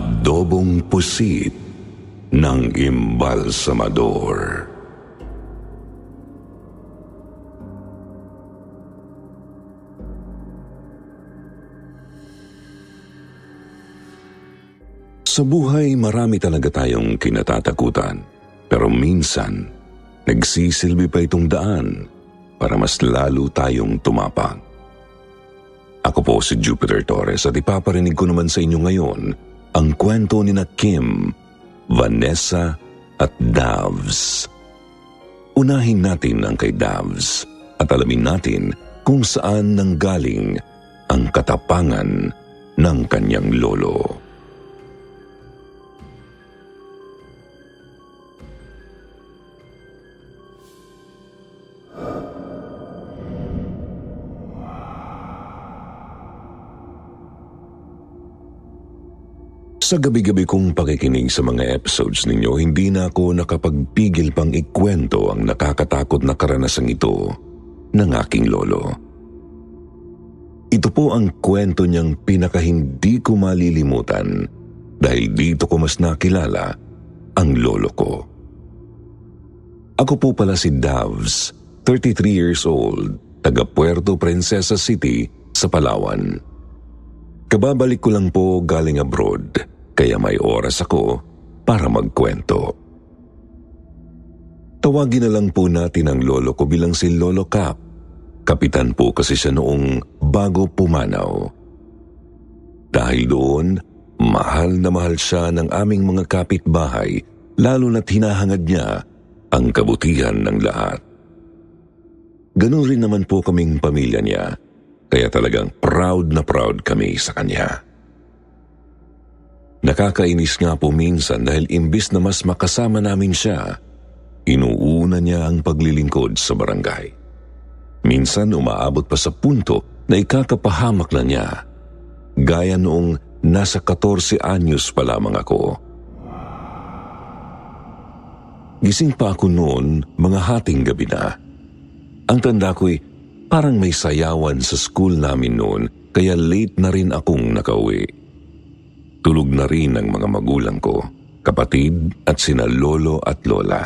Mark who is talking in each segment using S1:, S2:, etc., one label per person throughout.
S1: Adobong pusit ng imbalsamador. Sa buhay, marami talaga tayong kinatatakutan. Pero minsan, nagsisilbi pa itong daan para mas lalo tayong tumapang. Ako po si Jupiter Torres at ipaparinig ko naman sa inyo ngayon ang kwento ni na Kim, Vanessa at Davs. Unahin natin ang kay Davs at alamin natin kung saan nanggaling ang katapangan ng kanyang lolo. Sa gabi-gabi kong pakikinig sa mga episodes ninyo, hindi na ako nakapagpigil pang ikwento ang nakakatakot na karanasang ito ng aking lolo. Ito po ang kwento niyang pinakahindi ko malilimutan dahil dito ko mas nakilala ang lolo ko. Ako po pala si Davs, 33 years old, taga Puerto Princesa City sa Palawan. Kababalik ko lang po galing abroad kaya may oras ako para magkwento. Tawagin na lang po natin ang lolo ko bilang si Lolo Cap. Kapitan po kasi siya noong bago pumanaw. Dahil doon, mahal na mahal siya ng aming mga kapitbahay lalo na't hinahangad niya ang kabutihan ng lahat. Ganun rin naman po kaming pamilya niya, kaya talagang proud na proud kami sa kanya. Nakakainis nga po minsan dahil imbis na mas makasama namin siya, inuuna niya ang paglilingkod sa barangay. Minsan umaabot pa sa punto na ikakapahamak na niya. Gaya noong nasa 14 anyos pa lamang ako. Gising pa ako noon, mga hating gabi na. Ang tanda ko'y parang may sayawan sa school namin noon kaya late na rin akong nakauwi. Tulog na rin ang mga magulang ko, kapatid at sina lolo at lola.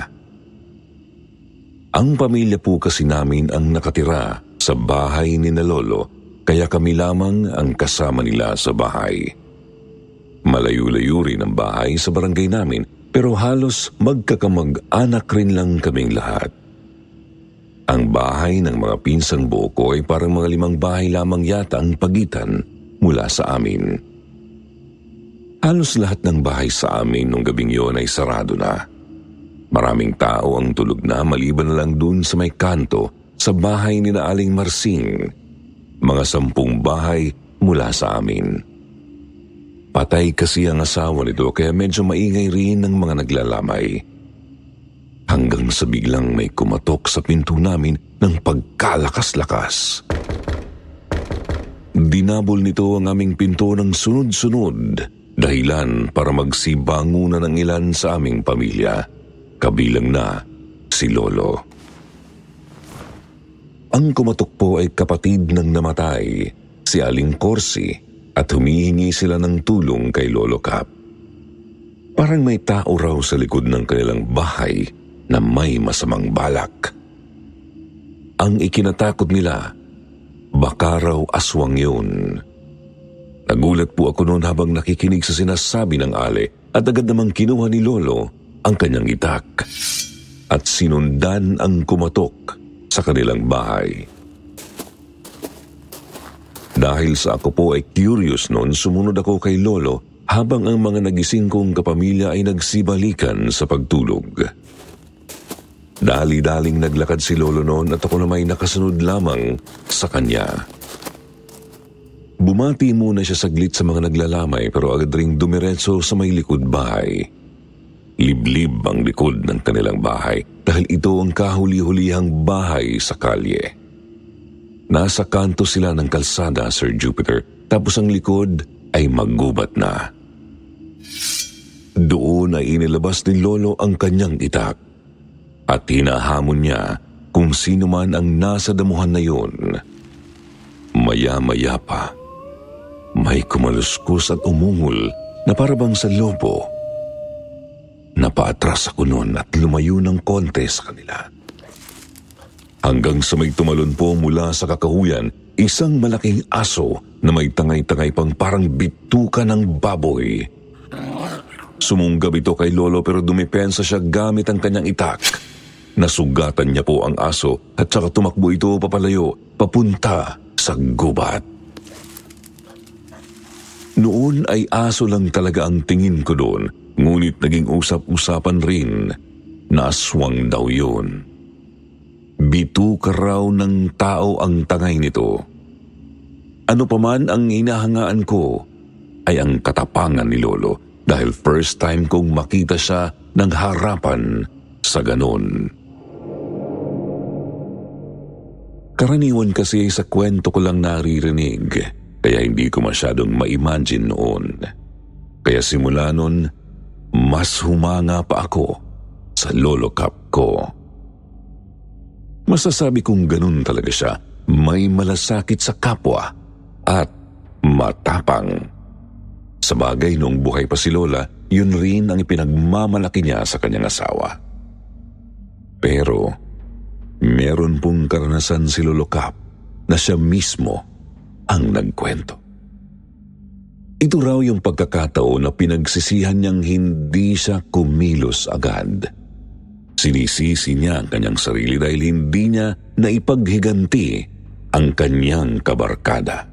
S1: Ang pamilya po kasi namin ang nakatira sa bahay ni na lolo kaya kami lamang ang kasama nila sa bahay. Malayo-layo rin ang bahay sa barangay namin pero halos magkakamag-anak rin lang kaming lahat. Ang bahay ng mga pinsang buo ko ay parang mga limang bahay lamang yata ang pagitan mula sa amin. Halos lahat ng bahay sa amin nung gabing yon ay sarado na. Maraming tao ang tulog na maliban lang dun sa may kanto sa bahay ni Aling Marsing. Mga sampung bahay mula sa amin. Patay kasi ang asawa nito kaya medyo maingay rin ng mga naglalamay. Hanggang sa biglang may kumatok sa pinto namin ng pagkalakas-lakas. Dinabol nito ang aming pinto ng sunod-sunod Dahilan para magsibangunan ng ilan sa aming pamilya, kabilang na si Lolo. Ang kumatok po ay kapatid ng namatay, si Aling Corsi, at humihingi sila ng tulong kay Lolo Cap. Parang may tao raw sa likod ng kanilang bahay na may masamang balak. Ang ikinatakot nila, baka raw aswang yun. Nagulat po ako noon habang nakikinig sa sinasabi ng ale at agad namang kinuha ni Lolo ang kanyang itak at sinundan ang kumatok sa kanilang bahay. Dahil sa ako po ay curious noon, sumunod ako kay Lolo habang ang mga nagising kong kapamilya ay nagsibalikan sa pagtulog. Dali-daling naglakad si Lolo noon at ako na may nakasunod lamang sa kanya. Bumati muna siya saglit sa mga naglalamay pero agad ring dumiretso sa may likod bahay. Liblib ang likod ng kanilang bahay dahil ito ang kahuli-hulihang bahay sa kalye. Nasa kanto sila ng kalsada, Sir Jupiter, tapos ang likod ay magubat na. Doon ay inilabas ni Lolo ang kanyang itak at hinahamon niya kung sino man ang nasa damuhan na yun. Maya-maya pa, may kumaluskos at umungol na parabang sa lobo. Napaatras ako noon at lumayo ng konti sa kanila. Hanggang sa may tumalon po mula sa kakahuyan, isang malaking aso na may tangay-tangay pang parang bituka ng baboy. Sumunggab ito kay Lolo pero dumipensa siya gamit ang kanyang itak. Nasugatan niya po ang aso at saka tumakbo ito papalayo, papunta sa gubat. Noon ay aso lang talaga ang tingin ko doon, ngunit naging usap-usapan rin na aswang daw yun. Bituka raw ng tao ang tangay nito. Ano paman ang inahangaan ko ay ang katapangan ni Lolo dahil first time kong makita siya ng harapan sa ganon. Karaniwan kasi sa kwento ko lang naririnig, kaya hindi ko masyadong ma-imagine noon. Kaya simula noon, mas humanga pa ako sa lolo cup ko. Masasabi kong ganun talaga siya, may malasakit sa kapwa at matapang. Sa bagay nung buhay pa si Lola, yun rin ang ipinagmamalaki niya sa kanyang asawa. Pero Meron pong karanasan si Lolo Cap na siya mismo ang nagkwento. Ito raw yung pagkakataon na pinagsisihan niyang hindi siya kumilos agad. Sinisisi niya ang kanyang sarili dahil hindi niya naipaghiganti ang kanyang kabarkada.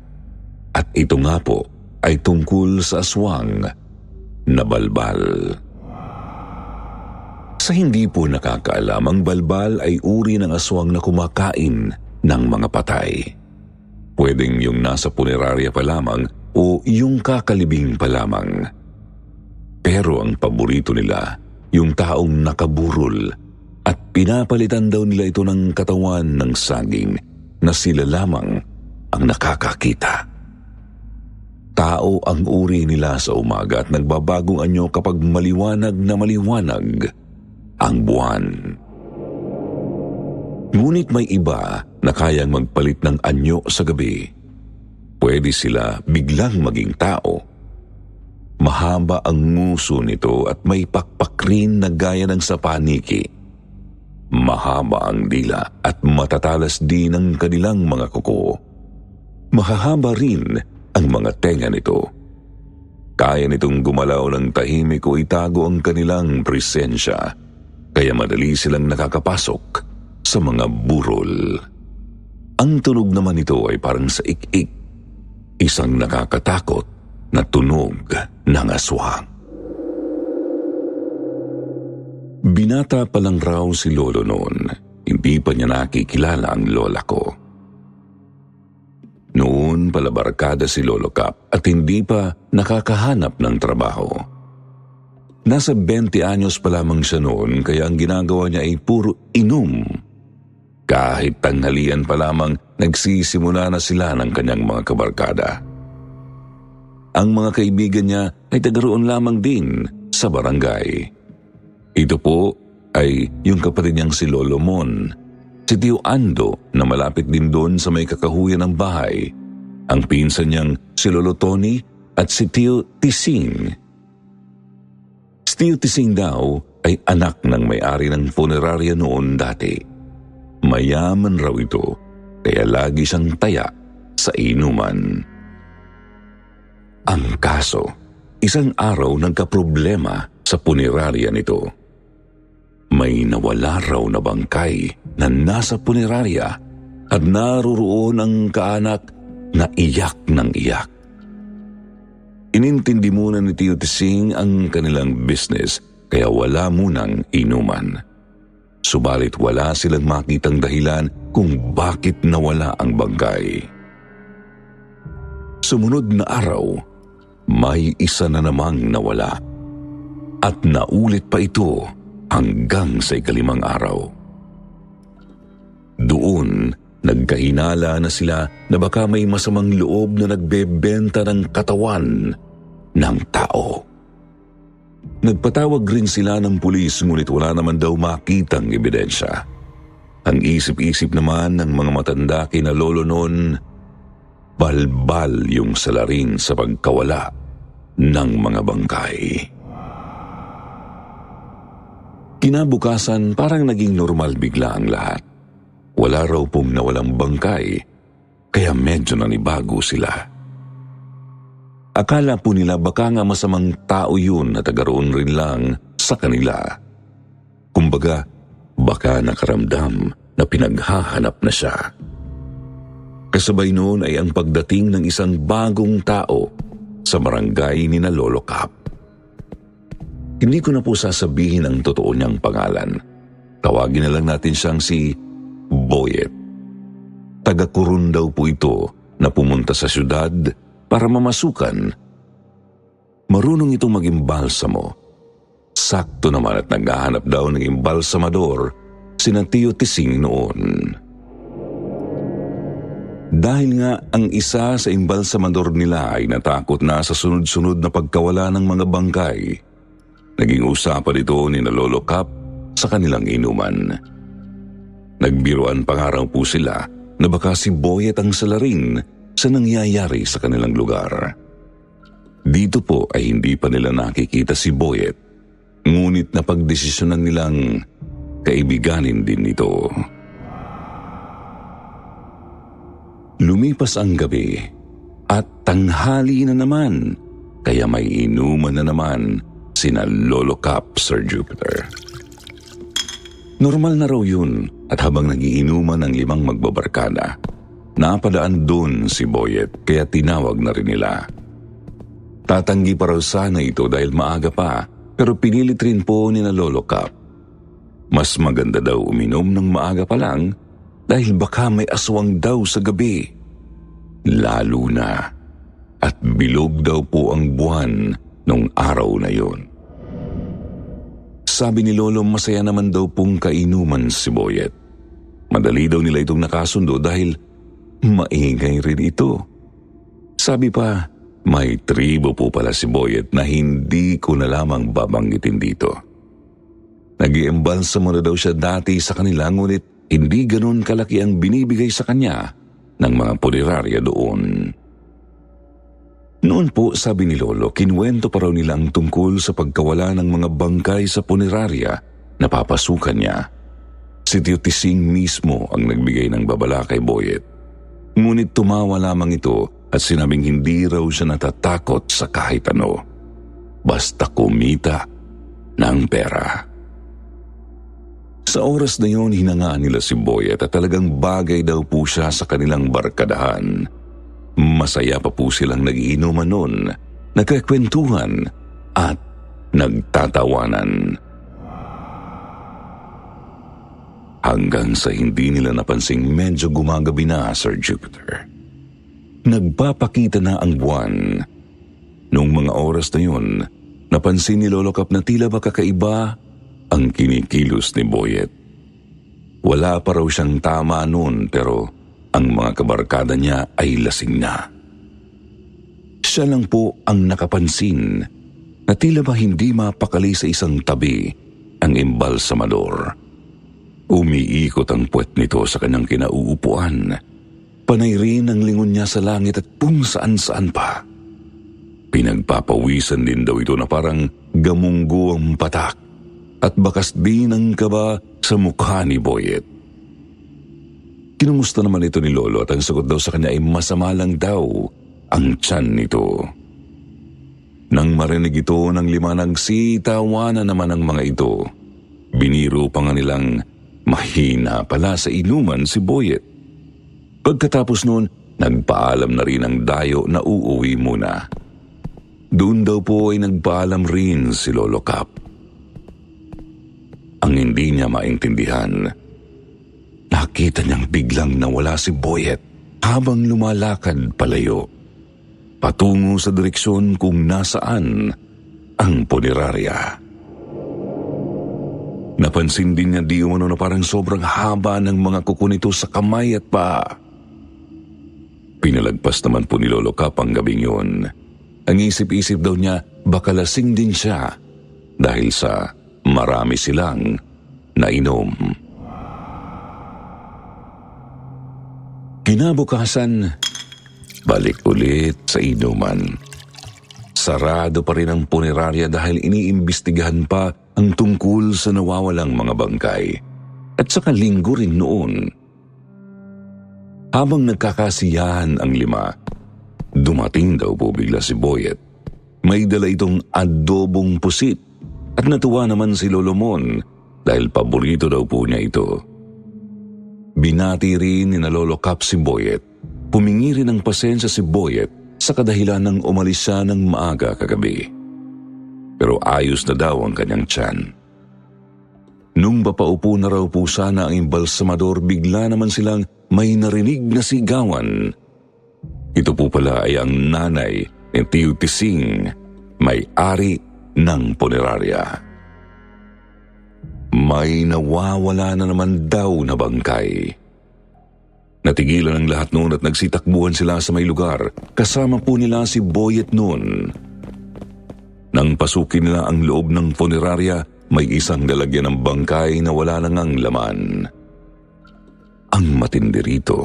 S1: At ito nga po ay tungkol sa aswang na balbal. Sa hindi po nakakaalam, ang balbal ay uri ng aswang na kumakain ng mga patay. Pwedeng yung nasa punerarya pa lamang o yung kakalibing pa lamang. Pero ang paborito nila, yung taong nakaburol at pinapalitan daw nila ito ng katawan ng saging na sila lamang ang nakakakita. Tao ang uri nila sa umaga at nagbabagong anyo kapag maliwanag na maliwanag ang buwan. Ngunit may iba na kayang magpalit ng anyo sa gabi. Pwede sila biglang maging tao. Mahaba ang nguso nito at may pakpak rin na gaya ng sapaniki. Mahaba ang dila at matatalas din ang kanilang mga kuko. Mahahaba rin ang mga tenga nito. Kaya nitong gumalaw ng tahimik o itago ang kanilang presensya kaya madali silang nakakapasok sa mga burol. Ang tunog naman nito ay parang sa ik-ik, isang nakakatakot na tunog ng aswang. Binata pa lang raw si Lolo noon, hindi pa niya nakikilala ang lola ko. Noon pala barkada si Lolo Cap at hindi pa nakakahanap ng trabaho. Nasa 20 anyos pa lamang siya noon kaya ang ginagawa niya ay puro inom. Kahit tanghalian pa lamang nagsisimula na sila ng kanyang mga kabarkada. Ang mga kaibigan niya ay tagaroon lamang din sa barangay. Ito po ay yung kapatid niyang si Lolo Mon, si Tio Ando na malapit din doon sa may kakahuyan ng bahay, ang pinsan niyang si Lolo Tony at si Tio Tising Tio Tising daw ay anak ng may-ari ng funeraria noon dati. Mayaman raw ito, kaya lagi siyang taya sa inuman. Ang kaso, isang araw nagka-problema sa punerarya nito. May nawala raw na bangkay na nasa punerarya at naruroon ang kaanak na iyak ng iyak. Inintindi muna ni Tio Tising ang kanilang business kaya wala munang inuman. Subalit wala silang makitang dahilan kung bakit nawala ang bangkay. Sumunod na araw, may isa na namang nawala. At naulit pa ito hanggang sa ikalimang araw. Doon, Nagkahinala na sila na baka may masamang loob na nagbebenta ng katawan ng tao. Nagpatawag rin sila ng pulis ngunit wala naman daw makitang ebidensya. Ang isip-isip naman ng mga matanda kina lolo noon, balbal yung salarin sa pagkawala ng mga bangkay. Kinabukasan parang naging normal bigla ang lahat. Wala raw pong nawalang bangkay, kaya medyo nanibago sila. Akala po nila baka nga masamang tao yun na tagaroon rin lang sa kanila. Kumbaga, baka nakaramdam na pinaghahanap na siya. Kasabay noon ay ang pagdating ng isang bagong tao sa barangay ni na Lolo Cap. Hindi ko na po sasabihin ang totoo niyang pangalan. Tawagin na lang natin siyang si Boyet. Taga-kurun daw po ito na pumunta sa syudad para mamasukan. Marunong itong maging balsamo. Sakto naman at naghahanap daw ng imbalsamador si Tio Tising noon. Dahil nga ang isa sa imbalsamador nila ay natakot na sa sunod-sunod na pagkawala ng mga bangkay, naging usapan ito ni na Lolo Cap sa kanilang inuman. Nagbiruan pa po sila na baka si Boyet ang salarin sa nangyayari sa kanilang lugar. Dito po ay hindi pa nila nakikita si Boyet, ngunit napagdesisyonan nilang kaibiganin din ito. Lumipas ang gabi at tanghali na naman kaya may inuman na naman sina Lolo Cap, Sir Jupiter. Normal na raw yun at habang nagiinuman ang limang magbabarkada, napadaan doon si Boyet kaya tinawag na rin nila. Tatanggi pa raw sana ito dahil maaga pa pero pinilit rin po ni na Lolo Cap. Mas maganda daw uminom ng maaga pa lang dahil baka may aswang daw sa gabi. Lalo na at bilog daw po ang buwan nung araw na yon. Sabi ni Lolo masaya naman daw pong kainuman si Boyet. Madali daw nila itong nakasundo dahil maingay rin ito. Sabi pa, may tribo po pala si Boyet na hindi ko na lamang babanggitin dito. Nag-iembalsa mo na daw siya dati sa kanila ngunit hindi ganun kalaki ang binibigay sa kanya ng mga punerarya doon. Noon po, sabi ni Lolo, kinwento pa raw nila tungkol sa pagkawala ng mga bangkay sa punerarya na papasukan niya. Si Tio Tising mismo ang nagbigay ng babala kay Boyet. Ngunit tumawa lamang ito at sinabing hindi raw siya natatakot sa kahit ano. Basta kumita ng pera. Sa oras na yon, hinangaan nila si Boyet at talagang bagay daw po siya sa kanilang barkadahan. Masaya pa po silang nagiinuman noon, nagkakwentuhan at nagtatawanan. Hanggang sa hindi nila napansing medyo gumagabi na, Sir Jupiter. Nagpapakita na ang buwan. Noong mga oras na yun, napansin ni Lolo Cap na tila ba kakaiba ang kinikilos ni Boyet. Wala pa raw siyang tama noon pero ang mga kabarkada niya ay lasing na. Siya lang po ang nakapansin na tila ba hindi mapakali sa isang tabi ang imbalsamador. Umiikot ang puwet nito sa kanyang kinauupuan. Panay rin ang lingon niya sa langit at kung saan-saan pa. Pinagpapawisan din daw ito na parang gamunggo ang patak at bakas din ang kaba sa mukha ni Boyet. Kinumusta naman ito ni Lolo at ang sagot daw sa kanya ay masama lang daw ang tiyan nito. Nang marinig ito ng lima nagsitawanan naman ang mga ito, biniro pa nga nilang mahina pala sa inuman si Boyet. Pagkatapos noon, nagpaalam na rin ang dayo na uuwi muna. Doon daw po ay nagpaalam rin si Lolo Cap ang hindi niya maintindihan. Nakita niyang biglang nawala si Boyet habang lumalakad palayo. Patungo sa direksyon kung nasaan ang punerarya. Napansin din niya di umano na parang sobrang haba ng mga kuko nito sa kamay at pa. Pinalagpas naman po ni Lolo Cap ang gabing yun. Ang isip-isip daw niya baka lasing din siya dahil sa Marami silang nainom. Kinabukasan, balik ulit sa inuman. sarado pa rin ang punerarya dahil iniimbestigahan pa ang tungkol sa nawawalang mga bangkay. At saka linggo rin noon. Habang nagkakasiyahan ang lima, dumating daw po bigla si Boyet. May dala itong adobong pusit at natuwa naman si Lolomon dahil paborito daw po niya ito. Binati rin ni na Lolo Cap si Boyet. Pumingi rin ng pasensya si Boyet sa kadahilan ng umalis siya ng maaga kagabi. Pero ayos na daw ang kanyang tiyan. Nung papaupo na raw po sana ang imbalsamador, bigla naman silang may narinig na sigawan. Ito po pala ay ang nanay ni Tio Tising, may-ari ng punerarya. May nawawala na naman daw na bangkay. Natigilan ang lahat noon at nagsitakbuhan sila sa may lugar. Kasama po nila si Boyet noon. Nang pasukin nila ang loob ng punerarya, may isang lalagyan ng bangkay na wala nang ang laman. Ang matindi rito,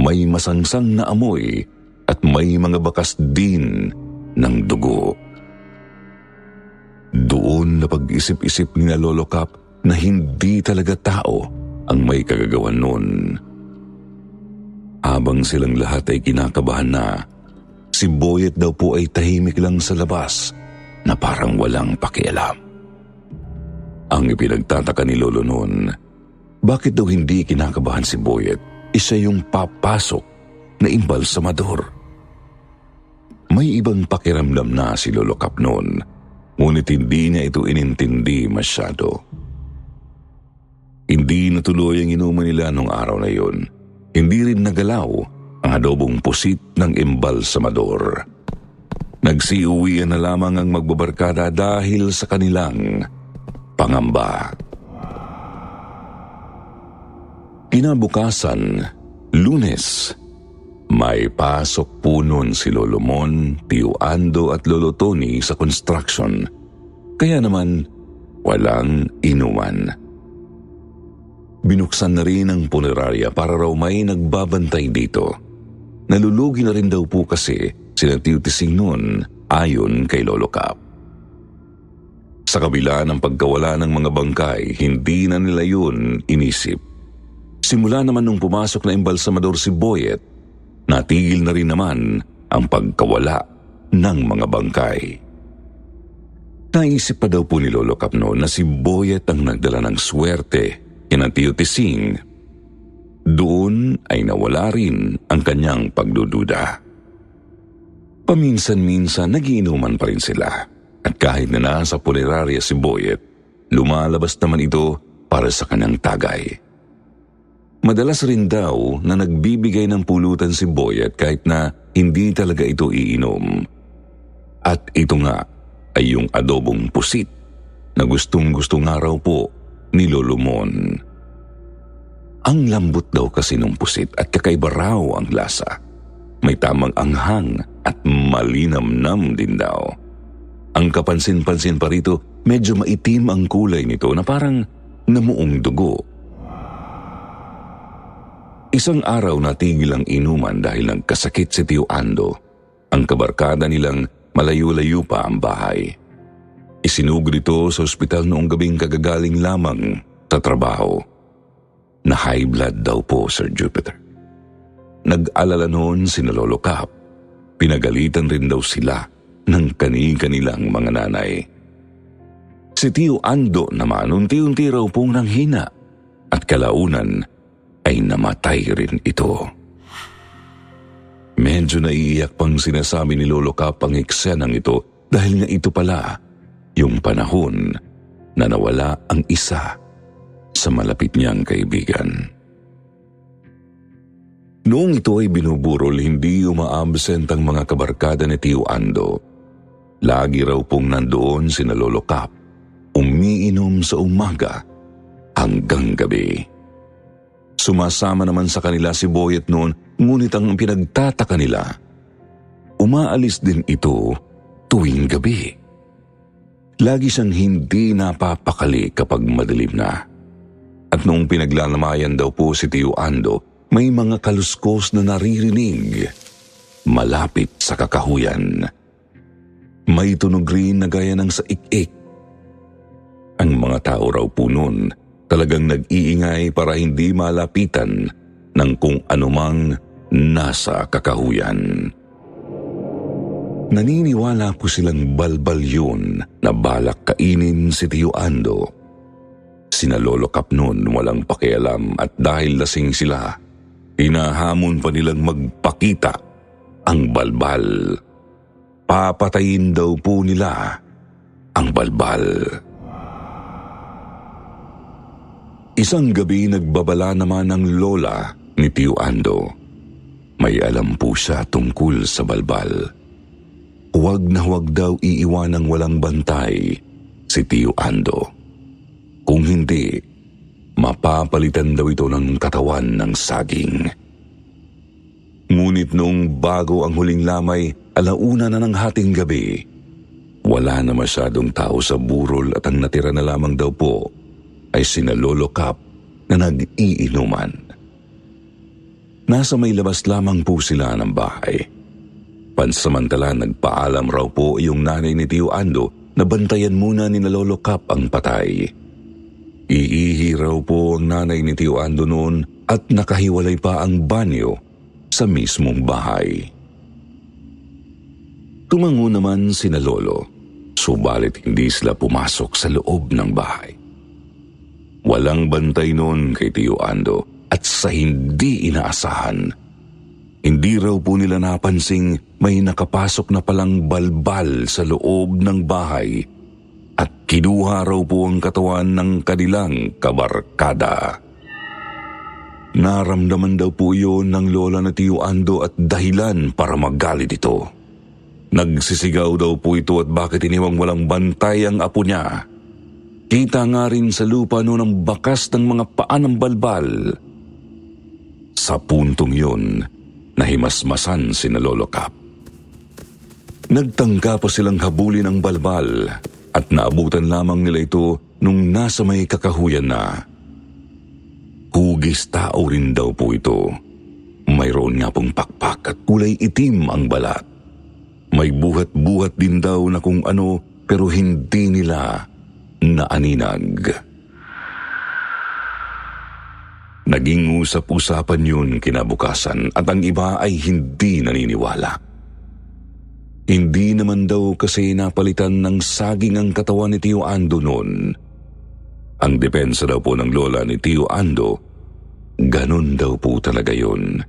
S1: may masangsang na amoy at may mga bakas din ng dugo. Doon na pag-isip-isip ni na Lolo Cap na hindi talaga tao ang may kagagawan noon. Habang silang lahat ay kinakabahan na, si Boyet daw po ay tahimik lang sa labas na parang walang pakialam. Ang ipinagtataka ni Lolo noon, bakit daw hindi kinakabahan si Boyet? Isa yung papasok na imbalsamador. May ibang pakiramdam na si Lolo Cap noon, ngunit hindi niya ito inintindi masyado. Hindi natuloy ang inuman nila nung araw na yun. Hindi rin nagalaw ang adobong pusit ng imbalsamador. Nagsiuwian na lamang ang magbabarkada dahil sa kanilang pangamba. Kinabukasan, lunes, may pasok po nun si Lolo Mon, Tio Ando at Lolo Tony sa construction. Kaya naman, walang inuman. Binuksan na rin ang punerarya para raw may nagbabantay dito. Nalulugi na rin daw po kasi sila Tio Tising noon ayon kay Lolo Cap. Sa kabila ng pagkawala ng mga bangkay, hindi na nila yun inisip. Simula naman nung pumasok na imbalsamador si Boyet, natigil na rin naman ang pagkawala ng mga bangkay. Naisip pa daw po ni Lolo Capno na si Boyet ang nagdala ng swerte kina Tio Tising. Doon ay nawala rin ang kanyang pagdududa. Paminsan-minsan nagiinuman pa rin sila. At kahit na nasa punerarya si Boyet, lumalabas naman ito para sa kanyang tagay. Madalas rin daw na nagbibigay ng pulutan si Boyet kahit na hindi talaga ito iinom. At ito nga ay yung adobong pusit na gustong gusto nga raw po ni Lolomon. Ang lambot daw kasi ng pusit at kakaiba raw ang lasa. May tamang anghang at malinamnam din daw. Ang kapansin-pansin pa rito, medyo maitim ang kulay nito na parang namuong dugo. Isang araw natigil ang inuman dahil nagkasakit si Tio Ando. Ang kabarkada nilang malayo-layo pa ang bahay. Isinugod ito sa ospital noong gabing kagagaling lamang sa trabaho. Na high blood daw po, Sir Jupiter. Nag-alala noon si Lolo Cap. Pinagalitan rin daw sila ng kani-kanilang mga nanay. Si Tio Ando naman unti-unti raw pong nanghina at kalaunan ay namatay rin ito. Medyo naiiyak pang sinasabi ni Lolo Cap ang eksenang ito dahil nga ito pala yung panahon na nawala ang isa sa malapit niyang kaibigan. Noong ito ay binuburol, hindi umaabsent ang mga kabarkada ni Tio Ando. Lagi raw pong nandoon si Lolo Cap, umiinom sa umaga hanggang gabi. Sumasama naman sa kanila si Boyet noon, ngunit ang pinagtataka nila, umaalis din ito tuwing gabi. Lagi siyang hindi napapakali kapag madilim na. At noong pinaglalamayan daw po si Tio Ando, may mga kaluskos na naririnig malapit sa kakahuyan. May tunog rin na gaya ng sa ik-ik. Ang mga tao raw po noon talagang nag-iingay para hindi malapitan ng kung anumang nasa kakahuyan. Naniniwala po silang balbal yun na balak kainin si Tio Ando. Sina Lolo Cap noon walang pakialam at dahil lasing sila, hinahamon pa nilang magpakita ang balbal. Papatayin daw po nila ang balbal. Isang gabi nagbabala naman ang lola ni Tio Ando. May alam po siya tungkol sa balbal. Huwag na huwag daw iiwanang walang bantay si Tio Ando. Kung hindi, mapapalitan daw ito ng katawan ng saging. Ngunit noong bago ang huling lamay, alauna na ng hating gabi, wala na masyadong tao sa burol at ang natira na lamang daw po ay sina Lolo na nag-iinuman. Nasa may labas lamang po sila ng bahay. Pansamantala nagpaalam raw po yung nanay ni Tio Ando na bantayan muna ni na Cap ang patay. Iihi raw po ang nanay ni Tio Ando noon at nakahiwalay pa ang banyo sa mismong bahay. Tumango naman si na Lolo, subalit hindi sila pumasok sa loob ng bahay. Walang bantay noon kay Tio Ando at sa hindi inaasahan. Hindi raw po nila napansing may nakapasok na palang balbal sa loob ng bahay at kinuha raw po ang katawan ng kanilang kabarkada. Naramdaman daw po yun ng lola na Tio Ando at dahilan para magalit ito. Nagsisigaw daw po ito at bakit iniwang walang bantay ang apo niya. Kita nga rin sa lupa noon ang bakas ng mga paa ng balbal. Sa puntong yun, nahimasmasan si na Lolo Cap. Nagtangka pa silang habulin ang balbal at naabutan lamang nila ito nung nasa may kakahuyan na. Hugis tao rin daw po ito. Mayroon nga pong pakpak at kulay itim ang balat. May buhat-buhat din daw na kung ano pero hindi nila na aninag. Naging usap-usapan yun kinabukasan at ang iba ay hindi naniniwala. Hindi naman daw kasi napalitan ng saging ang katawan ni Tio Ando noon. Ang depensa daw po ng lola ni Tio Ando, ganun daw po talaga yun.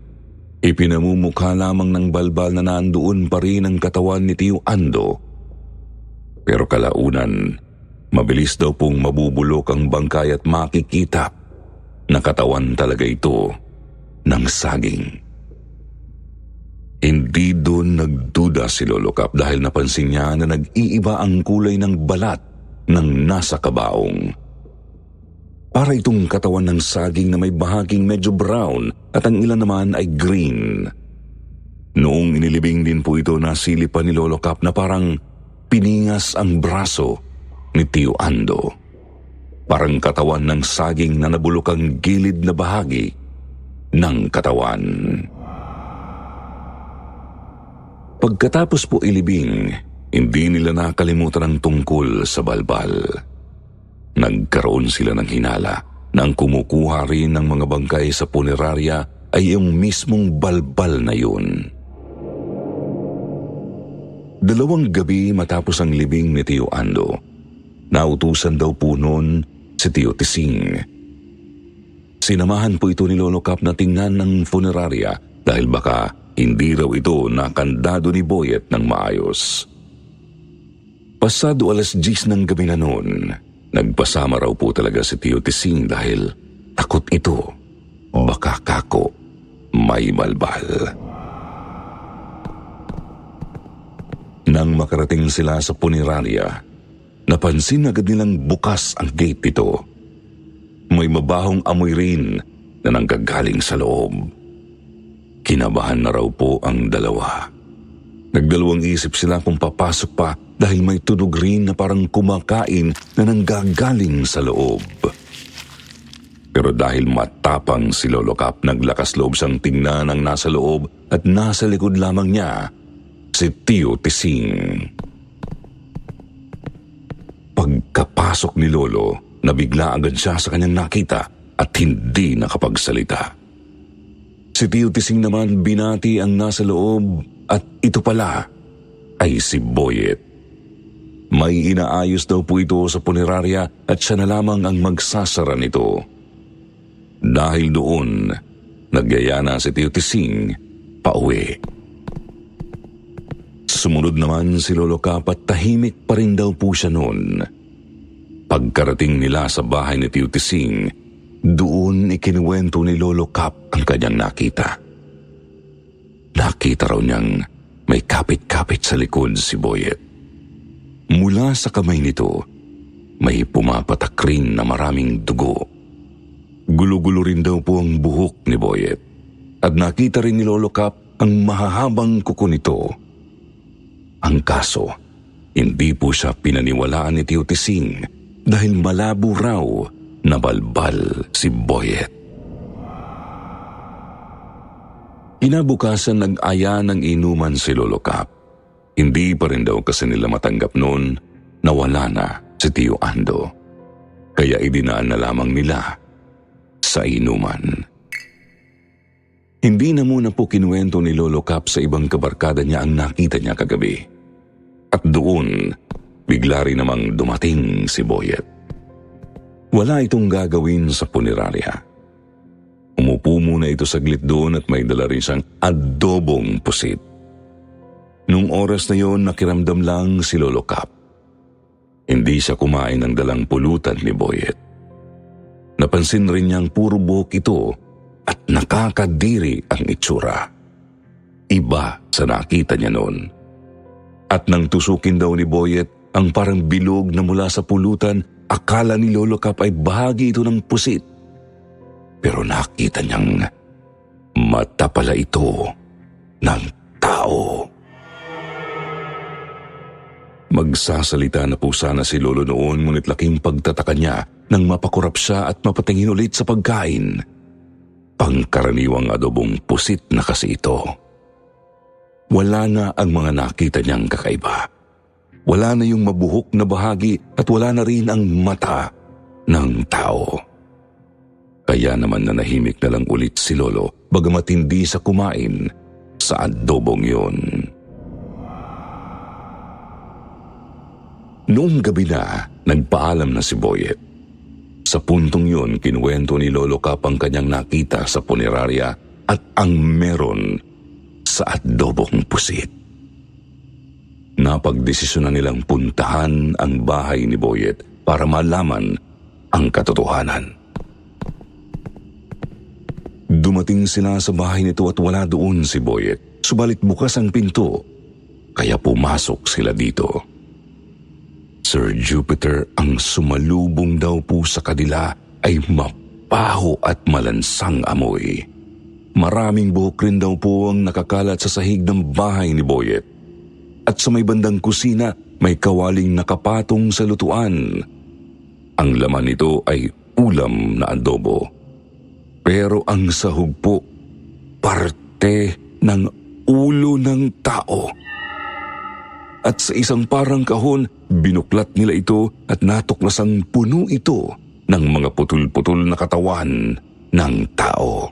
S1: Ipinamumukha lamang ng balbal na nandoon pa rin ang katawan ni Tio Ando. Pero kalaunan, Mabilis daw pong mabubulok ang bangkay at makikita na katawan talaga ito ng saging. Hindi doon nagduda si Lolo Cap dahil napansin niya na nag-iiba ang kulay ng balat ng nasa kabaong. Para itong katawan ng saging na may bahaging medyo brown at ang ilan naman ay green. Noong inilibing din po ito na silipan ni Lolo Cap na parang piningas ang braso ni Tio Ando. Parang katawan ng saging na nabulok ang gilid na bahagi ng katawan. Pagkatapos po ilibing, hindi nila nakalimutan ang tungkol sa balbal. Nagkaroon sila ng hinala na ang kumukuha rin ng mga bangkay sa punerarya ay yung mismong balbal na yun. Dalawang gabi matapos ang libing ni Tio Ando, Nautusan daw po noon si Tio Tising. Sinamahan po ito ni Lolo Cap na tingnan ng funeraria dahil baka hindi raw ito nakandado ni Boyet ng maayos. Pasado alas 10 ng gabi na noon, nagpasama raw po talaga si Tio Tising dahil takot ito. Baka kako, may balbal. Nang makarating sila sa puniraria, Napansin agad nilang bukas ang gate nito. May mabahong amoy rin na nanggagaling sa loob. Kinabahan na raw po ang dalawa. Nagdalawang isip sila kung papasok pa dahil may tunog rin na parang kumakain na nanggagaling sa loob. Pero dahil matapang si Lolo Cap, naglakas loob siyang tingnan ang nasa loob at nasa likod lamang niya si Tio Tising. Pagkapasok ni Lolo, nabigla agad siya sa kanyang nakita at hindi nakapagsalita. Si Tio naman binati ang nasa loob at ito pala ay si Boyet. May inaayos daw po ito sa punerarya at siya na lamang ang magsasara nito. Dahil doon, nagyaya na si Tio Tising pauwi. Sumunod naman si Lolo Cap at tahimik pa rin daw po siya noon. Pagkarating nila sa bahay ni Tio Tising, doon ikinuwento ni Lolo Cap ang kanyang nakita. Nakita raw niyang may kapit-kapit sa likod si Boyet. Mula sa kamay nito, may pumapatak rin na maraming dugo. Gulo-gulo rin daw po ang buhok ni Boyet. At nakita rin ni Lolo Cap ang mahahabang kuko nito. Ang kaso, hindi po siya pinaniwalaan ni Tio Tising dahil malabo raw na balbal si Boyet. Kinabukasan nag-aya ng inuman si Lolo Cap. Hindi pa rin daw kasi nila matanggap noon na wala na si Tio Ando. Kaya idinaan na lamang nila sa inuman. Hindi na muna po kinuwento ni Lolo Cap sa ibang kabarkada niya ang nakita niya kagabi. At doon, bigla rin namang dumating si Boyet. Wala itong gagawin sa punerarya. Umupo muna ito saglit doon at may dala rin siyang adobong pusit. Nung oras na yon nakiramdam lang si Lolo Cap. Hindi siya kumain ng dalang pulutan ni Boyet. Napansin rin niyang puro buhok ito at nakakadiri ang itsura. Iba sa nakita niya noon. At nang tusukin daw ni Boyet ang parang bilog na mula sa pulutan, akala ni Lolo Cap ay bahagi ito ng pusit pero nakita niyang mata pala ito ng tao. Magsasalita na po sana si Lolo noon ngunit laking pagtataka niya nang mapakurap siya at mapatingin ulit sa pagkain. Pangkaraniwang adobong pusit na kasi ito. Wala na ang mga nakita niyang kakaiba. Wala na yung mabuhok na bahagi at wala na rin ang mata ng tao. Kaya naman nanahimik na lang ulit si Lolo bagamat hindi sa kumain sa adobong yun. Noong gabi na, nagpaalam na si Boyet. Sa puntong yun, kinuwento ni Lolo Cap ang kanyang nakita sa punerarya at ang meron sa adobong pusit. Napagdesisyon na nilang puntahan ang bahay ni Boyet para malaman ang katotohanan. Dumating sila sa bahay nito at wala doon si Boyet. Subalit bukas ang pinto, kaya pumasok sila dito. Sir Jupiter ang sumalubong daw po sa kadila ay mapaho at malansang amoy. Maraming buhok rin daw po ang nakakalat sa sahig ng bahay ni Boyet. At sa may bandang kusina, may kawaling nakapatong sa lutuan. Ang laman nito ay ulam na adobo. Pero ang sahog po, parte ng ulo ng tao. At sa isang parang kahon, binuklat nila ito at natuklasang puno ito ng mga putol-putol na katawan ng tao.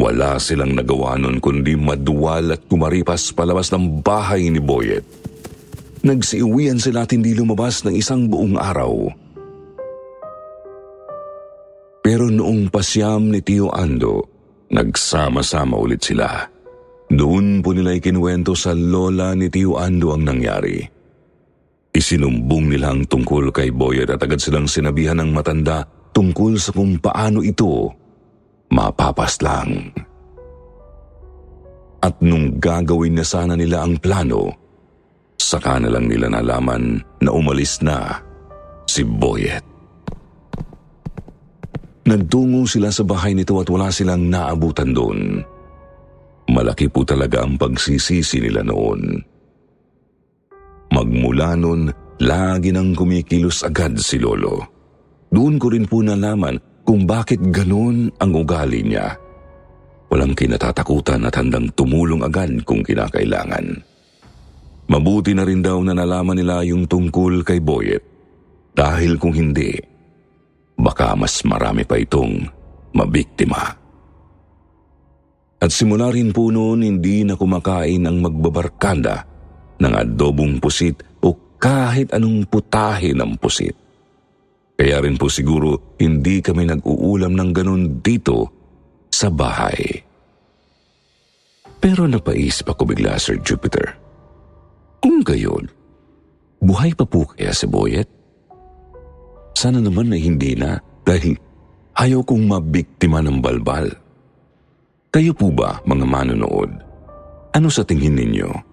S1: Wala silang nagawa nun kundi maduwal at kumaripas palabas ng bahay ni Boyet. Nagsiuwian sila at hindi lumabas ng isang buong araw. Pero noong pasyam ni Tio Ando, nagsama-sama ulit sila. Doon po nila ikinuwento sa lola ni Tio Ando ang nangyari. Isinumbong nila ang tungkol kay Boyet at agad silang sinabihan ng matanda tungkol sa kung paano ito mapapaslang. At nung gagawin na sana nila ang plano, saka na lang nila nalaman na umalis na si Boyet. Nagtungo sila sa bahay nito at wala silang naabutan doon. Malaki po talaga ang pagsisisi nila noon. Magmula noon, lagi nang kumikilos agad si Lolo. Doon ko rin po nalaman kung bakit ganun ang ugali niya. Walang kinatatakutan at handang tumulong agad kung kinakailangan. Mabuti na rin daw na nalaman nila yung tungkol kay Boyet. Dahil kung hindi, baka mas marami pa itong mabiktima. At simula rin po noon hindi na kumakain ang magbabarkada ng adobong pusit o kahit anong putahe ng pusit. Kaya rin po siguro hindi kami nag-uulam ng ganun dito sa bahay. Pero napaisip ako bigla, Sir Jupiter. Kung gayon, buhay pa po kaya si Boyet? Sana naman na hindi na dahil ayaw kong mabiktima ng balbal. Kayo po ba, mga manonood? Ano sa tingin ninyo?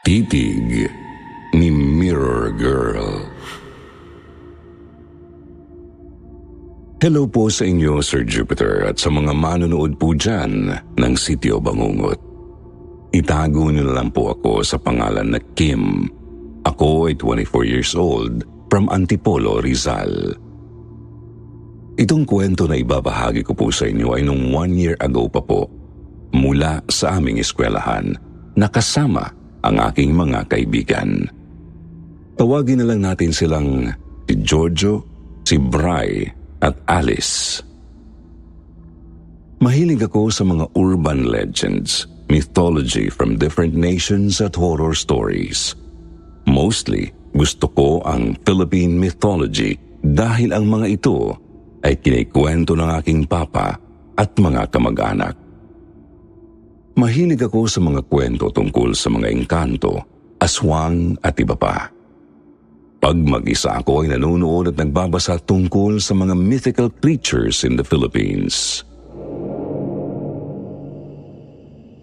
S1: Titig ni Mirror Girl Hello po sa inyo, Sir Jupiter, at sa mga manonood po dyan ng Sitio Bangungot. Itago niyo lang po ako sa pangalan na Kim. Ako ay 24 years old from Antipolo, Rizal. Itong kwento na ibabahagi ko po sa inyo ay nung one year ago pa po mula sa aming eskwelahan nakasama ang aking mga kaibigan. Tawagin na lang natin silang si Giorgio, si Bry at Alice. Mahilig ako sa mga urban legends, mythology from different nations at horror stories. Mostly, gusto ko ang Philippine mythology dahil ang mga ito ay kinikwento ng aking papa at mga kamag-anak. Mahilig ako sa mga kwento tungkol sa mga engkanto, aswang at iba pa. Pag mag-isa ako ay nanonood at nagbabasa tungkol sa mga mythical creatures in the Philippines.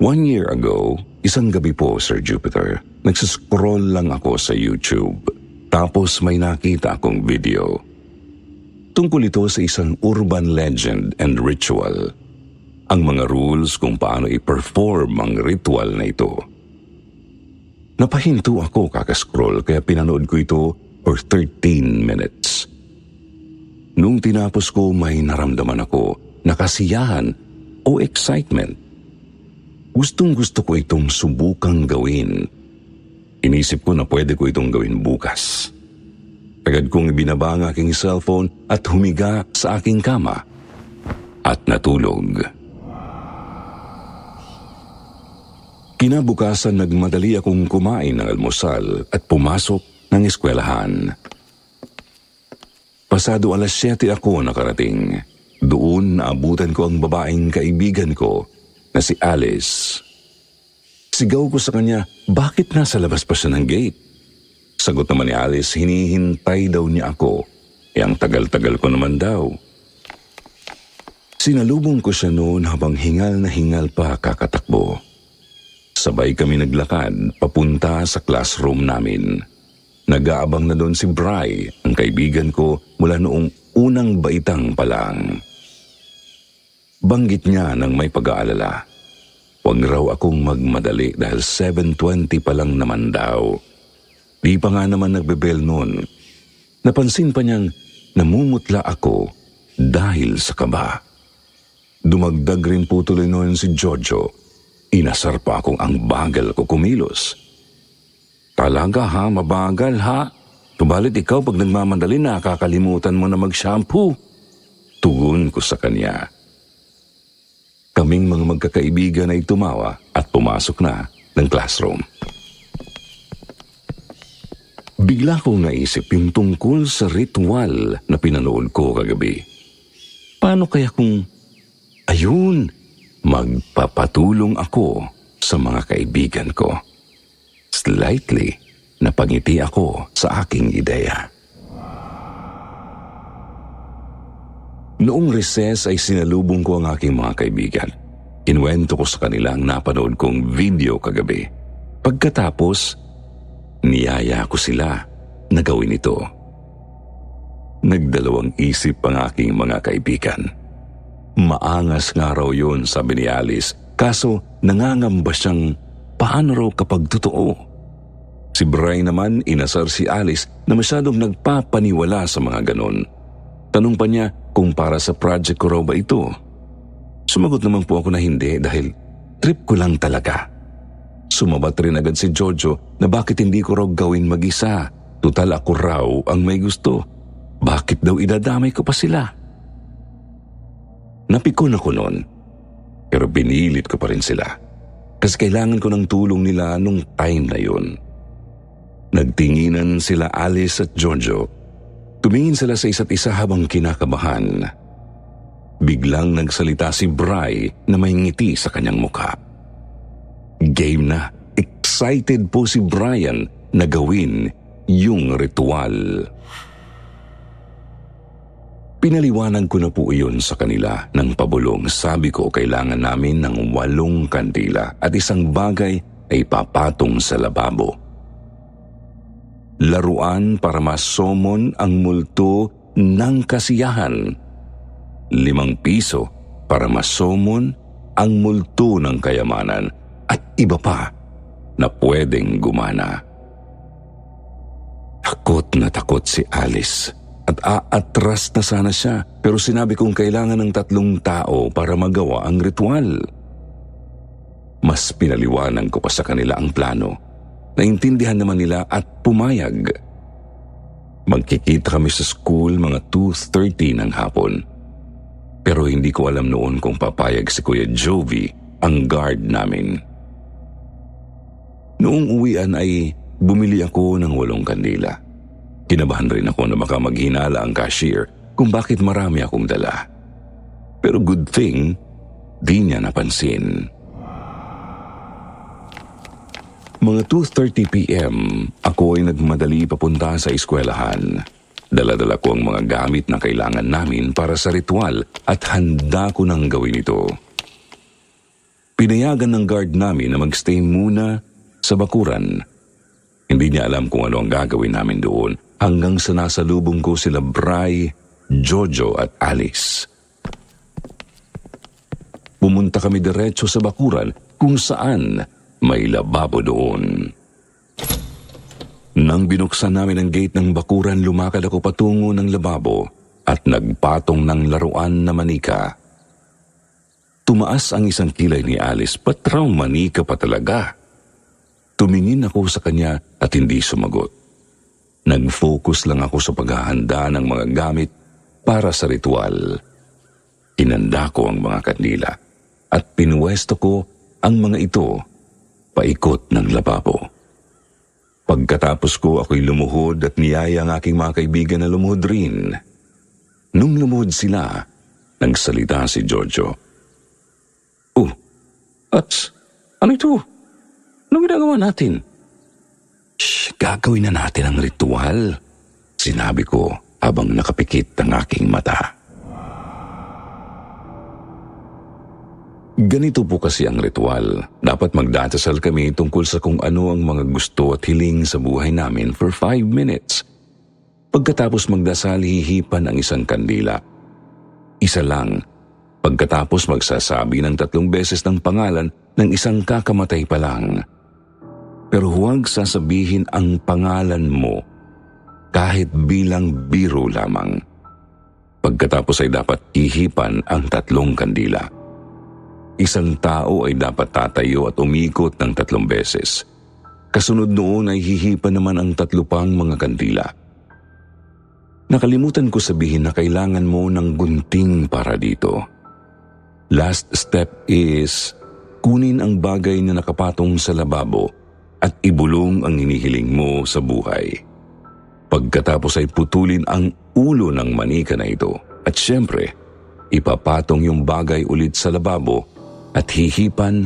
S1: One year ago, isang gabi po, Sir Jupiter, nagsiscroll lang ako sa YouTube. Tapos may nakita akong video. Tungkol ito sa isang urban legend and ritual. Ang mga rules kung paano i-perform ang ritual na ito. Napahinto ako kakascroll kaya pinanood ko ito for 13 minutes. Nung tinapos ko, may naramdaman ako na kasiyahan o excitement. Gustong gusto ko itong subukang gawin. Inisip ko na pwede ko itong gawin bukas. Agad kong ibinaba ang aking cellphone at humiga sa aking kama at natulog. Kinabukasan nagmadali akong kumain ng almusal at pumasok ng eskwelahan. Pasado alas 7 ako nakarating. Doon naabutan ko ang babaeng kaibigan ko na si Alice. Sigaw ko sa kanya, bakit nasa labas pa siya ng gate? Sagot naman ni Alice, hinihintay daw niya ako. E ang tagal-tagal ko naman daw. Sinalubong ko siya noon habang hingal na hingal pa kakatakbo. Sabay kami naglakad papunta sa classroom namin. Nag-aabang na doon si Bry, ang kaibigan ko mula noong unang baitang pa lang. Banggit niya nang may pag-aalala. Huwag raw akong magmadali dahil 7.20 pa lang naman daw. Di pa nga naman nagbebel noon. Napansin pa niyang namumutla ako dahil sa kaba. Dumagdag rin po tuloy noon si Jojo. Inasar pa akong ang bagal ko kumilos. Talaga ha, mabagal ha. Tubalit ikaw pag nagmamadali na, kakalimutan mo na mag-shampoo. Tugon ko sa kanya. Kaming mga magkakaibigan ay tumawa at pumasok na ng classroom. Bigla kong naisip yung tungkol sa ritual na pinanood ko kagabi. Paano kaya kung, ayun, magpapatulong ako sa mga kaibigan ko? Slightly, napangiti ako sa aking ideya. Noong recess ay sinalubong ko ang aking mga kaibigan. Inwento ko sa kanila ang napanood kong video kagabi. Pagkatapos, niyaya ko sila na gawin ito. Nagdalawang isip ang aking mga kaibigan. Maangas nga raw yun, sabi ni Alice, kaso nangangamba siyang paano raw kapag totoo. Si Brian naman inasar si Alice na masyadong nagpapaniwala sa mga ganon. Tanong pa niya
S2: kung para sa project ko raw ba ito. Sumagot naman po ako na hindi dahil trip ko lang talaga. Sumabat rin agad si Jojo na bakit hindi ko raw gawin mag-isa. Tutal ako raw ang may gusto. Bakit daw idadamay ko pa sila? Napikon ako noon. Pero binilit ko pa rin sila. Kasi kailangan ko ng tulong nila nung time na yun. Nagtinginan sila Alice at Jojo. Tumingin sila sa isa't isa habang kinakabahan. Biglang nagsalita si Bry na may ngiti sa kanyang mukha. Game na. Excited po si Brian na gawin yung ritual. Pinaliwanag ko na po iyon sa kanila ng pabulong. Sabi ko kailangan namin ng walong kandila at isang bagay ay papatong sa lababo. Laruan para masomon ang multo ng kasiyahan. Limang piso para masomon ang multo ng kayamanan at iba pa na pwedeng gumana. Takot na takot si Alice at aatras na sana siya pero sinabi kong kailangan ng tatlong tao para magawa ang ritual. Mas pinaliwanag ko pa sa kanila ang plano. Naintindihan naman nila at pumayag. Magkikita kami sa school mga 2.30 ng hapon. Pero hindi ko alam noon kung papayag si Kuya Jovi ang guard namin. Noong uwian ay bumili ako ng walong kandila. Kinabahan rin ako na baka maghinala ang cashier kung bakit marami akong dala. Pero good thing, di niya napansin. Mga 2.30pm, ako ay nagmadali papunta sa eskwelahan. Daladala ko ang mga gamit na kailangan namin para sa ritual at handa ko nang gawin ito. Pinayagan ng guard namin na magstay muna sa bakuran. Hindi niya alam kung ano ang gagawin namin doon hanggang sa nasalubong ko sila Bry, Jojo at Alice. Pumunta kami diretso sa bakuran kung saan may lababo doon. Nang binuksan namin ang gate ng bakuran, lumakad ako patungo ng lababo at nagpatong ng laruan na manika. Tumaas ang isang kilay ni Alice, patraw manika pa talaga. Tumingin ako sa kanya at hindi sumagot. Nag-focus lang ako sa paghahanda ng mga gamit para sa ritual. Inanda ko ang mga kandila at pinuwesto ko ang mga ito paikot ng lababo. Pagkatapos ko ako'y lumuhod at niyaya ang aking mga kaibigan na lumuhod rin. Nung lumuhod sila, nagsalita si Jojo. Oh, Ats, ano ito? Anong ginagawa natin? Gagawin na natin ang ritual. Sinabi ko habang nakapikit ang aking mata. Ganito po kasi ang ritual. Dapat magdadasal kami tungkol sa kung ano ang mga gusto at hiling sa buhay namin for five minutes. Pagkatapos magdasal, hihipan ang isang kandila. Isa lang. Pagkatapos magsasabi ng tatlong beses ng pangalan ng isang kakamatay pa lang. Pero huwag sasabihin ang pangalan mo kahit bilang biro lamang. Pagkatapos ay dapat ihipan ang tatlong kandila. Isang tao ay dapat tatayo at umikot ng tatlong beses. Kasunod noon ay hihipan naman ang tatlo pang mga kandila. Nakalimutan ko sabihin na kailangan mo ng gunting para dito. Last step is kunin ang bagay na nakapatong sa lababo at ibulong ang hinihiling mo sa buhay. Pagkatapos ay putulin ang ulo ng manika na ito at siyempre, ipapatong yung bagay ulit sa lababo at hihipan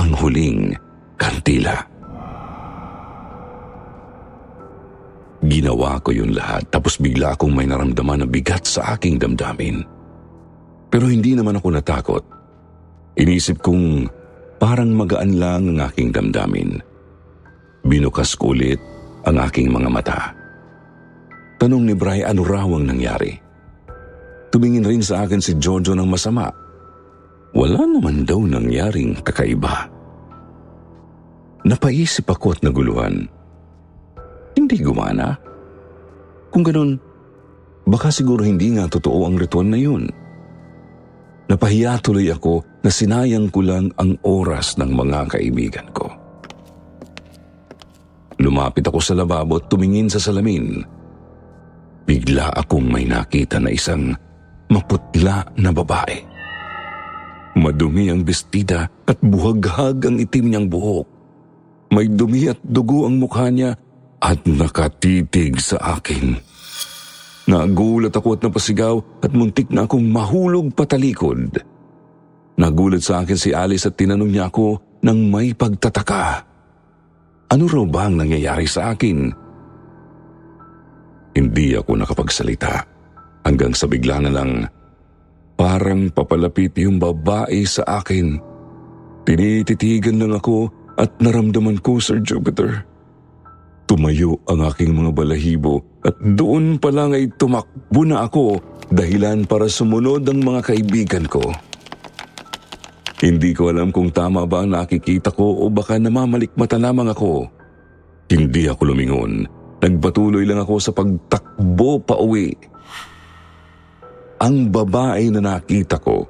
S2: ang huling kantila. Ginawa ko yung lahat tapos bigla akong may naramdaman na bigat sa aking damdamin. Pero hindi naman ako natakot. Inisip kong parang magaan lang ang aking damdamin. Binukas ko ulit ang aking mga mata. Tanong ni Bray ano raw ang nangyari. Tumingin rin sa akin si Jojo ng masama wala naman daw nangyaring kakaiba. Napaisip ako at naguluhan. Hindi gumana. Kung ganun, baka siguro hindi nga totoo ang ritual na yun. Napahiya tuloy ako na sinayang ko lang ang oras ng mga kaibigan ko. Lumapit ako sa lababo at tumingin sa salamin. Bigla akong may nakita na isang maputla na babae. Madumi ang bestida at buhaghag ang itim niyang buhok. May dumi at dugo ang mukha niya at nakatitig sa akin. Nagulat ako at napasigaw at muntik na akong mahulog patalikod. Nagulat sa akin si Alice at tinanong niya ako ng may pagtataka. Ano raw ba ang nangyayari sa akin? Hindi ako nakapagsalita hanggang sa bigla na lang parang papalapit yung babae sa akin. Tinititigan lang ako at naramdaman ko, Sir Jupiter. Tumayo ang aking mga balahibo at doon pa lang ay tumakbo na ako dahilan para sumunod ang mga kaibigan ko. Hindi ko alam kung tama ba ang nakikita ko o baka namamalikmata lamang ako. Hindi ako lumingon. Nagpatuloy lang ako sa pagtakbo pa uwi. Ang babae na nakita ko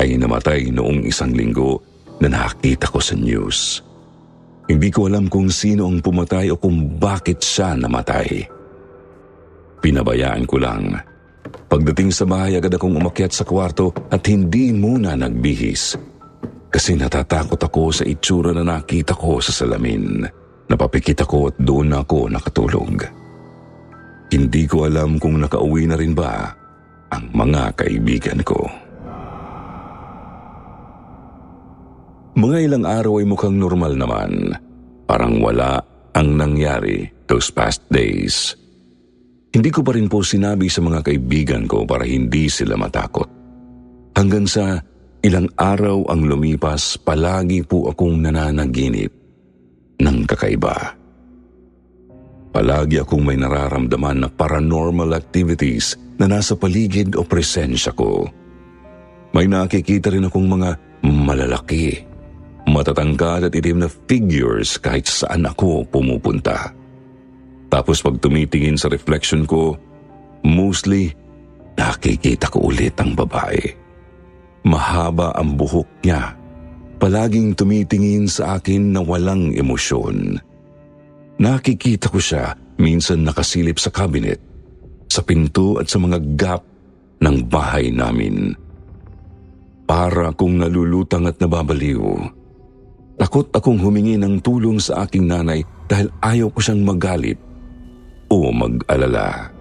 S2: ay namatay noong isang linggo na nakita ko sa news. Hindi ko alam kung sino ang pumatay o kung bakit siya namatay. Pinabayaan ko lang. Pagdating sa bahay agad akong umakyat sa kwarto at hindi muna nagbihis. Kasi natatakot ako sa itsura na nakita ko sa salamin. Napapikit ako at doon ako nakatulog. Hindi ko alam kung nakauwi na rin ba ang mga kaibigan ko. Mga ilang araw ay mukhang normal naman. Parang wala ang nangyari those past days. Hindi ko pa rin po sinabi sa mga kaibigan ko para hindi sila matakot. Hanggang sa ilang araw ang lumipas, palagi po akong nananaginip ng kakaiba. Palagi akong may nararamdaman na paranormal activities na nasa paligid o presensya ko. May nakikita rin akong mga malalaki, matatangkad at itim na figures kahit saan ako pumupunta. Tapos pag tumitingin sa reflection ko, mostly nakikita ko ulit ang babae. Mahaba ang buhok niya. Palaging tumitingin sa akin na walang emosyon. Nakikita ko siya minsan nakasilip sa cabinet, sa pinto at sa mga gap ng bahay namin. Para akong nalulutang at nababaliw. Takot akong humingi ng tulong sa aking nanay dahil ayaw ko siyang magalit o mag-alala.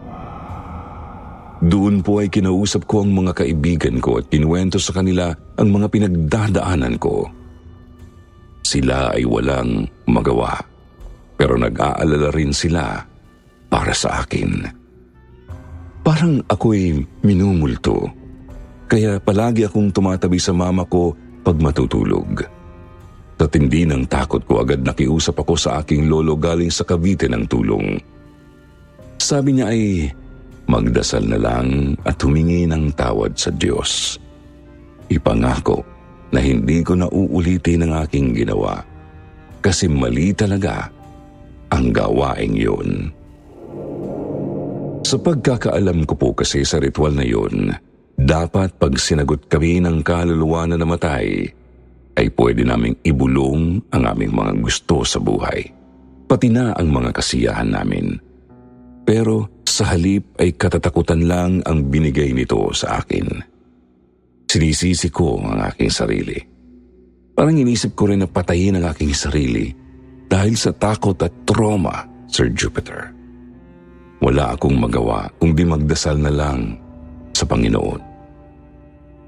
S2: Doon po ay kinausap ko ang mga kaibigan ko at kinuwento sa kanila ang mga pinagdadaanan ko. Sila ay walang magawa, pero nag-aalala rin sila para sa akin. Parang ako'y minumulto, kaya palagi akong tumatabi sa mama ko pag matutulog. Sa tindi ng takot ko agad nakiusap ako sa aking lolo galing sa Cavite ng tulong. Sabi niya ay magdasal na lang at humingi ng tawad sa Diyos. Ipangako na hindi ko na uulitin ang aking ginawa kasi mali talaga ang gawaing yun. Sa pagkakaalam ko po kasi sa ritual na yun, dapat pag sinagot kami ng kaluluwa na namatay, ay pwede naming ibulong ang aming mga gusto sa buhay, pati na ang mga kasiyahan namin. Pero sa halip ay katatakutan lang ang binigay nito sa akin. Sinisisi ko ang aking sarili. Parang inisip ko rin na patayin ang aking sarili dahil sa takot at trauma, Sir Jupiter. Wala akong magawa kundi magdasal na lang sa Panginoon.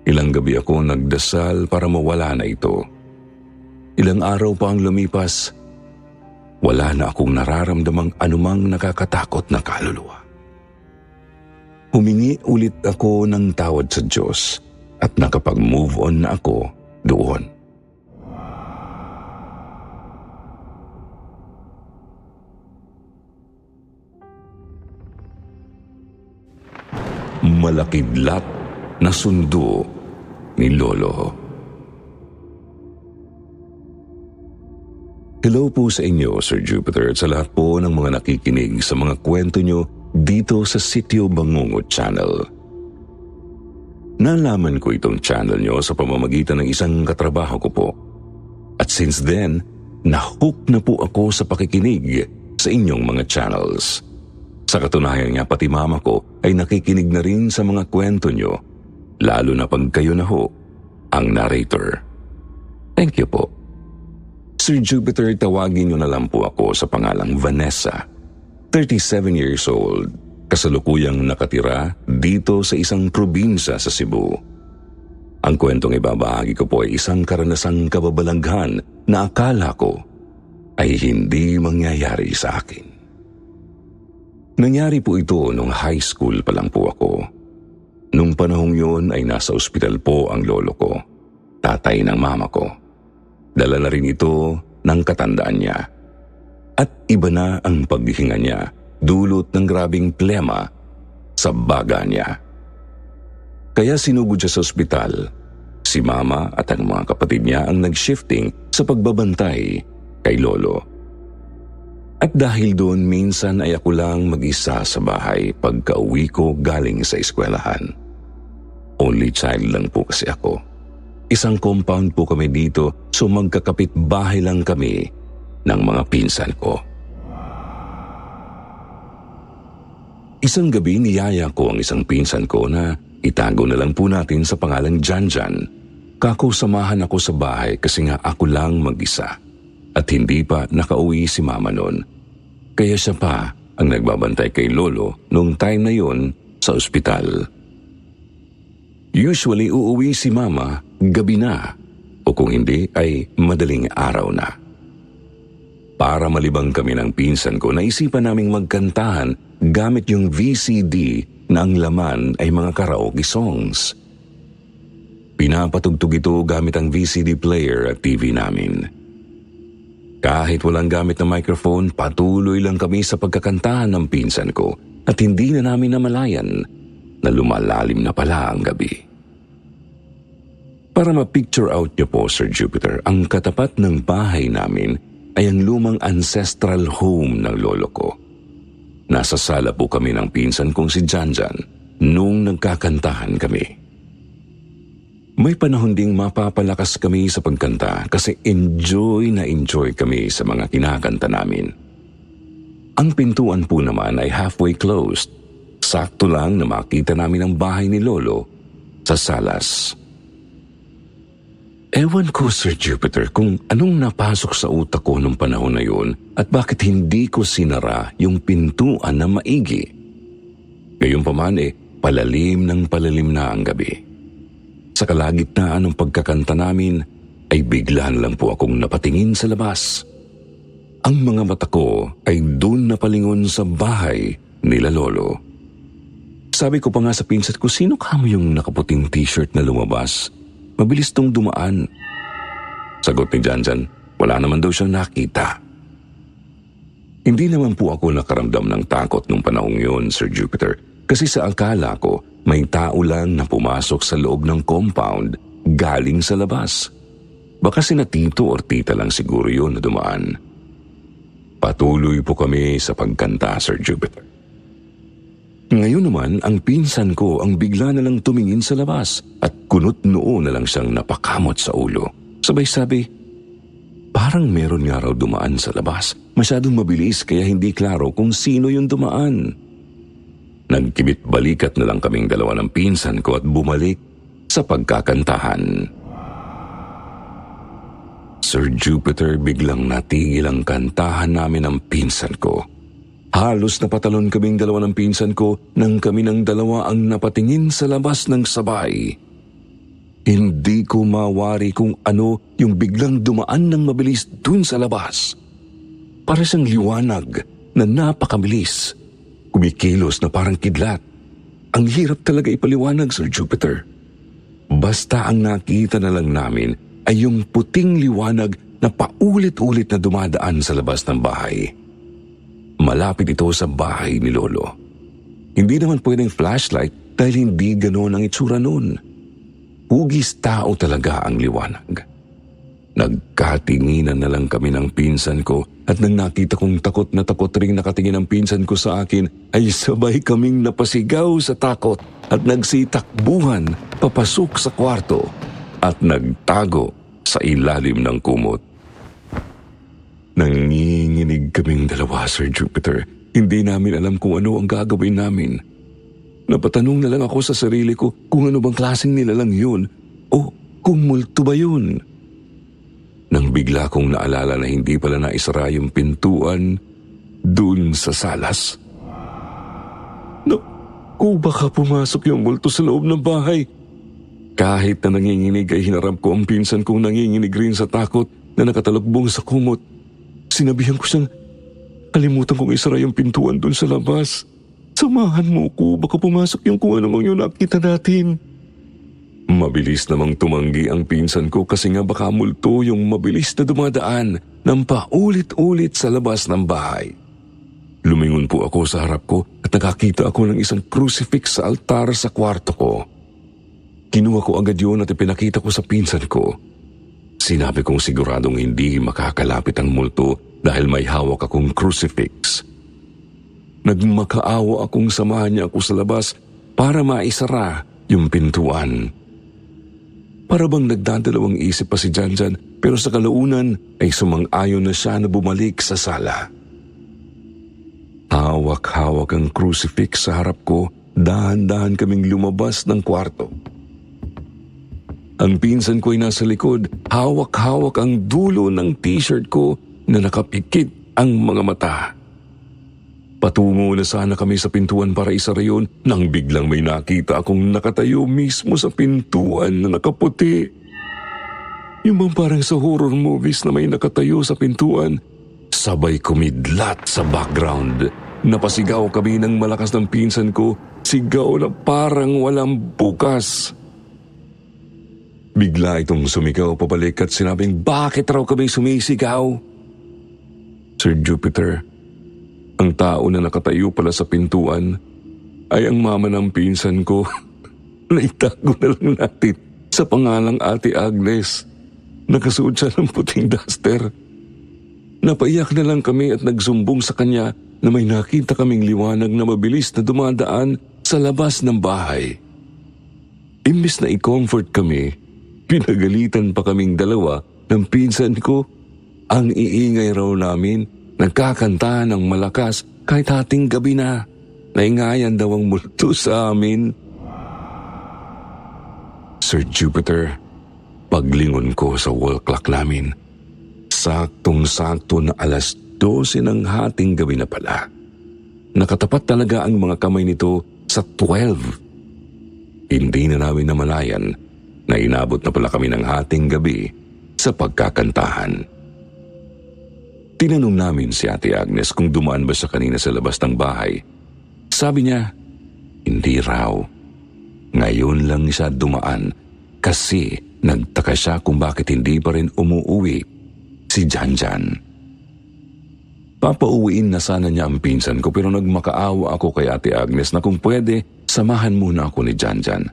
S2: Ilang gabi ako nagdasal para mawala na ito. Ilang araw pa ang lumipas, wala na akong nararamdamang anumang nakakatakot na kaluluwa. Humingi ulit ako ng tawad sa Diyos at nakapag-move on na ako doon. Malakidlat na sundo ni Lolo. Hello po sa inyo, Sir Jupiter, at sa lahat po ng mga nakikinig sa mga kwento nyo dito sa Sitio Bangungot Channel. Nalaman ko itong channel nyo sa pamamagitan ng isang katrabaho ko po. At since then, nahook na po ako sa pakikinig sa inyong mga channels. Sa katunayan nga pati mama ko ay nakikinig na rin sa mga kwento nyo, lalo na pag kayo na ho ang narrator. Thank you po. Sir Jupiter, tawagin nyo na lang po ako sa pangalang Vanessa. 37 years old, kasalukuyang nakatira dito sa isang probinsya sa Cebu. Ang kwentong ibabahagi ko po ay isang karanasang kababalaghan na akala ko ay hindi mangyayari sa akin. Nangyari po ito nung high school pa lang po ako. Nung panahong yun ay nasa ospital po ang lolo ko, tatay ng mama ko. Dala na rin ito ng katandaan niya. At iba na ang paghihinga niya, dulot ng grabing plema sa baga niya. Kaya sinugod siya sa ospital. Si mama at ang mga kapatid niya ang nag-shifting sa pagbabantay kay lolo. At dahil doon minsan ay ako lang mag-isa sa bahay pagka uwi ko galing sa eskwelahan. Only child lang po kasi ako. Isang compound po kami dito so magkakapit bahay lang kami ng mga pinsan ko. Isang gabi niyaya ko ang isang pinsan ko na itago na lang po natin sa pangalang Janjan. Kako samahan ako sa bahay kasi nga ako lang mag-isa at hindi pa nakauwi si mama noon. Kaya siya pa ang nagbabantay kay lolo nung time na yon sa ospital. Usually uuwi si mama gabi na o kung hindi ay madaling araw na. Para malibang kami ng pinsan ko, naisipan naming magkantahan gamit yung VCD na ang laman ay mga karaoke songs. Pinapatugtog ito gamit ang VCD player at TV namin. Kahit walang gamit na microphone, patuloy lang kami sa pagkakantahan ng pinsan ko at hindi na namin namalayan na lumalalim na pala ang gabi. Para ma-picture out niyo po, Sir Jupiter, ang katapat ng bahay namin ay ang lumang ancestral home ng lolo ko. Nasa sala po kami ng pinsan kong si Janjan nung nagkakantahan kami. May panahon ding mapapalakas kami sa pagkanta kasi enjoy na enjoy kami sa mga kinakanta namin. Ang pintuan po naman ay halfway closed. Sakto lang na makita namin ang bahay ni Lolo sa salas. Ewan ko, Sir Jupiter, kung anong napasok sa utak ko nung panahon na yun at bakit hindi ko sinara yung pintuan na maigi. Ngayon pa man eh, palalim ng palalim na ang gabi. Sa kalagitnaan ng pagkakanta namin, ay bigla lang po akong napatingin sa labas. Ang mga mata ko ay doon napalingon sa bahay nila Lolo. Sabi ko pa nga sa pinsat ko, sino kamo yung nakaputing t-shirt na lumabas? Mabilis tong dumaan. Sagot ni Janjan, wala naman daw siyang nakita. Hindi naman po ako nakaramdam ng takot nung panahong yun, Sir Jupiter, kasi sa akala ko may tao lang na pumasok sa loob ng compound galing sa labas. Baka sina tito or tita lang siguro yun na dumaan. Patuloy po kami sa pagkanta, Sir Jupiter. Ngayon naman, ang pinsan ko ang bigla na lang tumingin sa labas at kunot noo na lang siyang napakamot sa ulo. Sabay sabi, parang meron nga raw dumaan sa labas. Masyadong mabilis kaya hindi klaro kung sino yung dumaan. Nagkibit balikat na lang kaming dalawa ng pinsan ko at bumalik sa pagkakantahan. Sir Jupiter biglang natigil ang kantahan namin ng pinsan ko. Halos napatalon kaming dalawa ng pinsan ko nang kami ng dalawa ang napatingin sa labas ng sabay. Hindi ko mawari kung ano yung biglang dumaan ng mabilis dun sa labas. Para siyang liwanag na napakabilis. Kumikilos na parang kidlat. Ang hirap talaga ipaliwanag, Sir Jupiter. Basta ang nakita na lang namin ay yung puting liwanag na paulit-ulit na dumadaan sa labas ng bahay. Malapit ito sa bahay ni Lolo. Hindi naman pwedeng flashlight dahil hindi ganoon ang itsura noon. Hugis tao talaga ang liwanag. Nagkatinginan na lang kami ng pinsan ko at nang nakita kong takot na takot ring nakatingin ang pinsan ko sa akin ay sabay kaming napasigaw sa takot at nagsitakbuhan papasok sa kwarto at nagtago sa ilalim ng kumot. Nanginginig kaming dalawa, Sir Jupiter. Hindi namin alam kung ano ang gagawin namin. Napatanong na lang ako sa sarili ko kung ano bang klaseng nilalang yun o kung multo ba yun. Nang bigla kong naalala na hindi pala naisara yung pintuan dun sa salas. No, kung baka pumasok yung multo sa loob ng bahay. Kahit na nanginginig ay hinarap ko ang pinsan kong nanginginig rin sa takot na nakatalakbong sa kumot. Sinabihan ko siyang kalimutan kong isara yung pintuan dun sa labas. Samahan mo ko, baka pumasok yung kung ano yung nakita natin. Mabilis namang tumanggi ang pinsan ko kasi nga baka multo yung mabilis na dumadaan ng paulit-ulit sa labas ng bahay. Lumingon po ako sa harap ko at nakakita ako ng isang crucifix sa altar sa kwarto ko. Kinuha ko agad yun at ipinakita ko sa pinsan ko. Sinabi kong siguradong hindi makakalapit ang multo dahil may hawak akong crucifix. Nagmakaawa akong samahan niya ako sa labas para maisara yung pintuan. Para bang nagdadalawang isip pa si Janjan pero sa kalaunan ay sumang-ayon na siya na bumalik sa sala. Hawak-hawak ang crucifix sa harap ko, dahan-dahan kaming lumabas ng kwarto. Ang pinsan ko ay nasa likod, hawak-hawak ang dulo ng t-shirt ko na nakapikit ang mga mata. Patungo na sana kami sa pintuan para isara yun nang biglang may nakita akong nakatayo mismo sa pintuan na nakaputi. Yung bang parang sa horror movies na may nakatayo sa pintuan, sabay kumidlat sa background. Napasigaw kami ng malakas ng pinsan ko, sigaw na parang walang bukas. Bigla itong sumigaw pabalik at sinabing bakit raw kami sumisigaw? Sir Jupiter, ang tao na nakatayo pala sa pintuan ay ang mama ng pinsan ko. Naitago na lang natin sa pangalang Ate Agnes. Nakasuot siya ng puting duster. Napaiyak na lang kami at nagsumbong sa kanya na may nakita kaming liwanag na mabilis na dumadaan sa labas ng bahay. Imbis na i-comfort kami, pinagalitan pa kaming dalawa ng pinsan ko. Ang iingay raw namin Nagkakanta ng malakas kahit hating gabi na. Naingayan daw ang multo sa amin. Sir Jupiter, paglingon ko sa wall clock namin. Saktong-sakto na alas 12 ng hating gabi na pala. Nakatapat talaga ang mga kamay nito sa 12. Hindi na namin namalayan na inabot na pala kami ng hating gabi sa pagkakantahan. Tinanong namin si Ate Agnes kung dumaan ba siya kanina sa labas ng bahay. Sabi niya, hindi raw. Ngayon lang siya dumaan kasi nagtaka siya kung bakit hindi pa rin umuuwi si Janjan. Papauwiin na sana niya ang pinsan ko pero nagmakaawa ako kay Ate Agnes na kung pwede, samahan muna ako ni Janjan.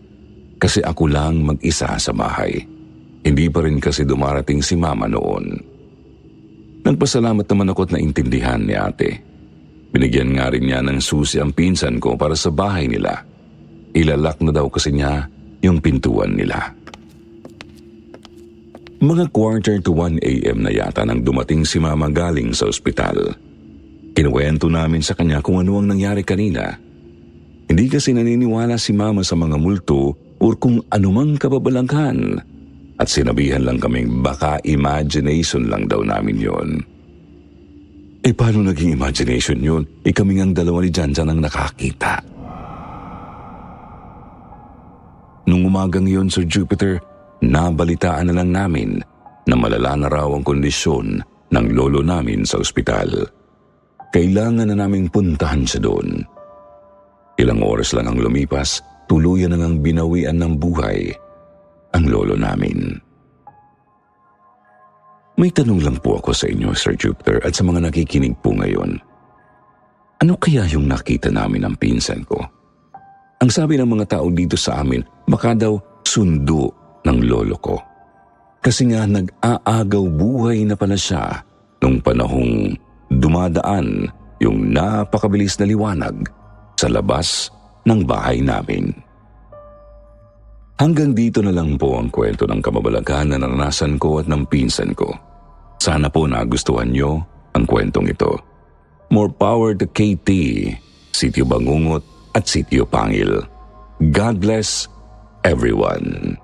S2: Kasi ako lang mag-isa sa bahay. Hindi pa rin kasi dumarating si Mama noon. Nagpasalamat naman ako at naintindihan ni ate. Binigyan nga rin niya ng susi ang pinsan ko para sa bahay nila. Ilalak na daw kasi niya yung pintuan nila. Mga quarter to 1 a.m. na yata nang dumating si mama galing sa ospital. Kinuwento namin sa kanya kung ano ang nangyari kanina. Hindi kasi naniniwala si mama sa mga multo o kung anumang kababalanghan at sinabihan lang kaming baka imagination lang daw namin yon. Eh paano naging imagination yun? Eh kami ang dalawa ni Janjan ang nakakita. Nung umagang yon, Sir Jupiter, nabalitaan na lang namin na malala na raw ang kondisyon ng lolo namin sa ospital. Kailangan na naming puntahan siya doon. Ilang oras lang ang lumipas, tuluyan na ngang binawian ng buhay ang lolo namin. May tanong lang po ako sa inyo, Sir Jupiter, at sa mga nakikinig po ngayon. Ano kaya yung nakita namin ng pinsan ko? Ang sabi ng mga tao dito sa amin, baka daw sundo ng lolo ko. Kasi nga nag-aagaw buhay na pala siya nung panahong dumadaan yung napakabilis na liwanag sa labas ng bahay namin. Hanggang dito na lang po ang kwento ng kamabalaghan na naranasan ko at ng pinsan ko. Sana po nagustuhan nyo ang kwentong ito. More power to KT, Sityo Bangungot at Sityo Pangil. God bless everyone.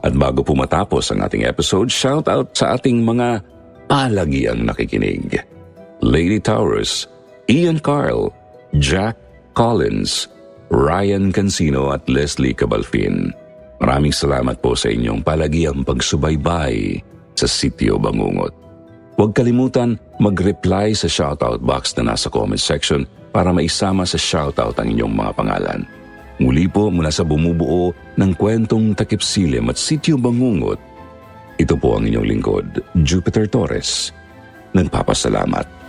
S2: At bago po matapos ang ating episode, shout out sa ating mga palagiang nakikinig. Lady Towers, Ian Carl, Jack Collins, Ryan Cancino at Leslie Cabalfin. Maraming salamat po sa inyong palagiang pagsubaybay sa Sitio Bangungot. Huwag kalimutan mag-reply sa shoutout box na nasa comment section para maisama sa shoutout ang inyong mga pangalan. Muli po mula sa bumubuo ng kwentong takip silim at sityo bangungot, ito po ang inyong lingkod, Jupiter Torres. Nagpapasalamat.